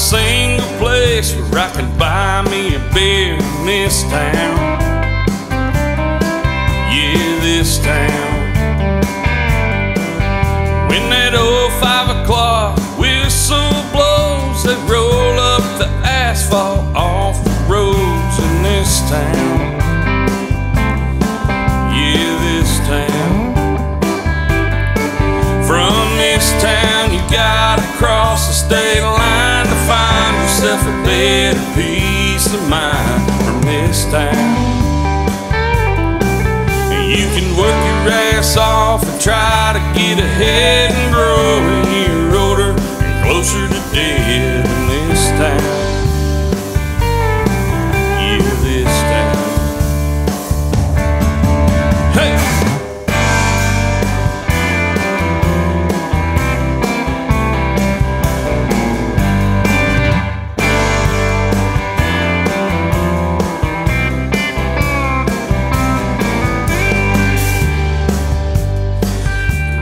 single place where I can buy me a beer in this town. Yeah, this town. When that old five o'clock whistle blows, they roll up the asphalt off the roads in this town. Yeah, this town. From this town, you gotta cross the state line yourself a better peace of mind. From this town, you can work your ass off and try to get ahead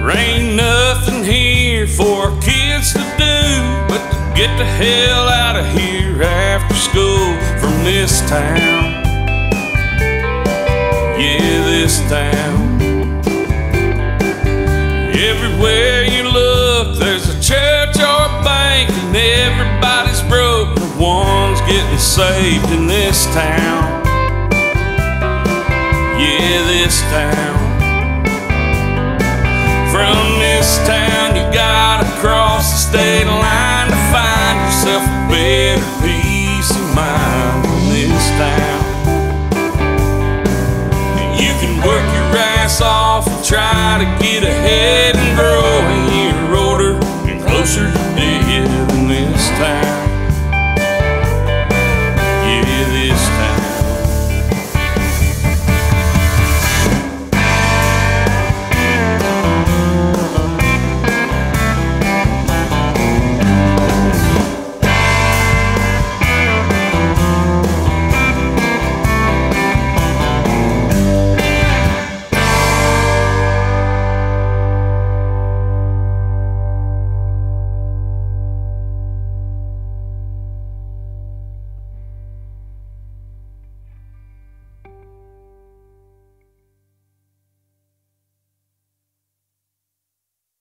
There ain't nothing here for kids to do but to get the hell out of here after school from this town. Yeah, this town. Everywhere you look, there's a church or a bank, and everybody's broke. No one's getting saved in this town. Yeah, this town. Off and try to get ahead